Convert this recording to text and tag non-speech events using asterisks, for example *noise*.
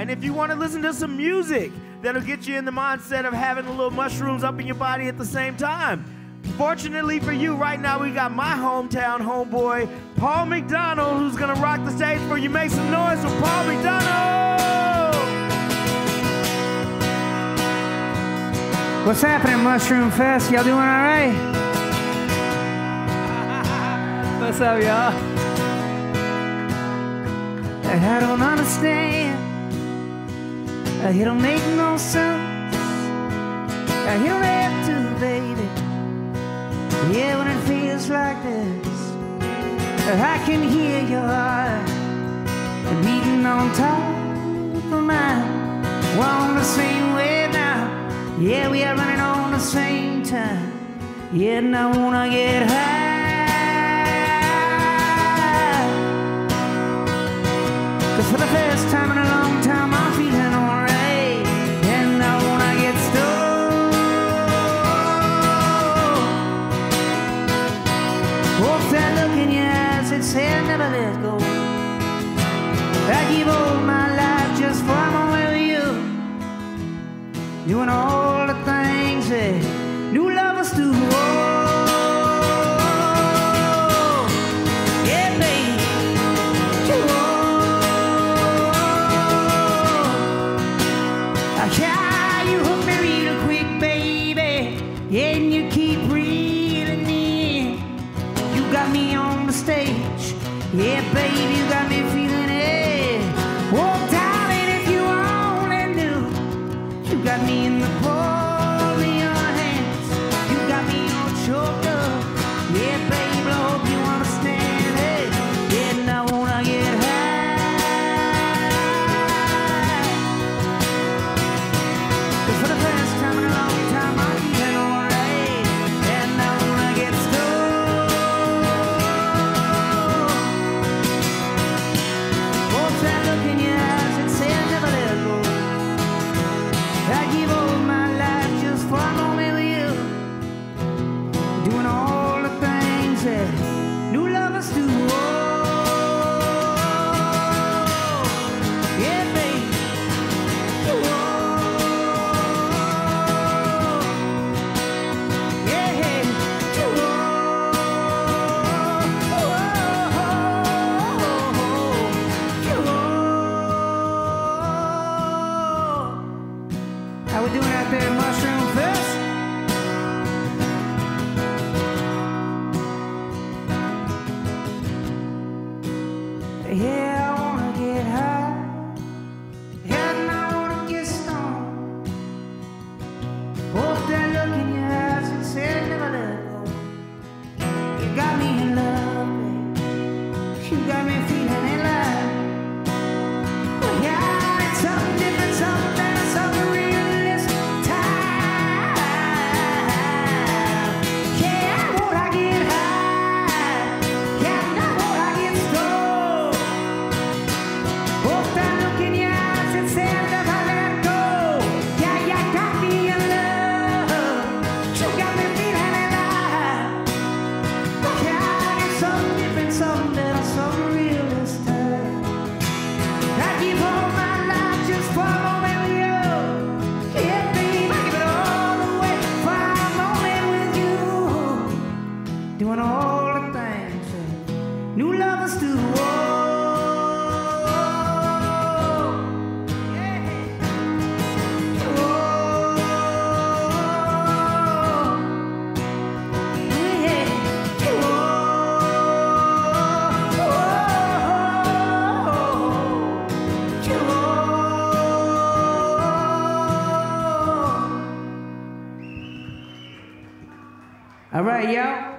And if you want to listen to some music that'll get you in the mindset of having a little mushrooms up in your body at the same time, fortunately for you, right now we got my hometown homeboy, Paul McDonald, who's going to rock the stage for you. Make some noise for Paul McDonald! What's happening, Mushroom Fest? Y'all doing all right? *laughs* What's up, y'all? I don't understand. Uh, it don't make no sense. Uh, you don't have to, baby. Yeah, when it feels like this, uh, I can hear your heart beating on top of mine. We're on the same wave now. Yeah, we are running on the same time. Yeah, and I wanna get high. For the first time in a long time, I'm never let go? I give all my life just for moment with you. Doing all the things that new lovers do. Yeah, baby. Yeah, you hook me real quick, baby. And you keep reeling me. You got me on the stage. Yeah, baby, you got me feeling it. Oh, darling, if you only knew. You got me in the palm we doing out there, Mushroom Fest? Yeah, I wanna get high. Yeah, and I wanna get stoned. Hope that look in your eyes and said never let go. You got me in love, babe. You got me feeling All right, y'all.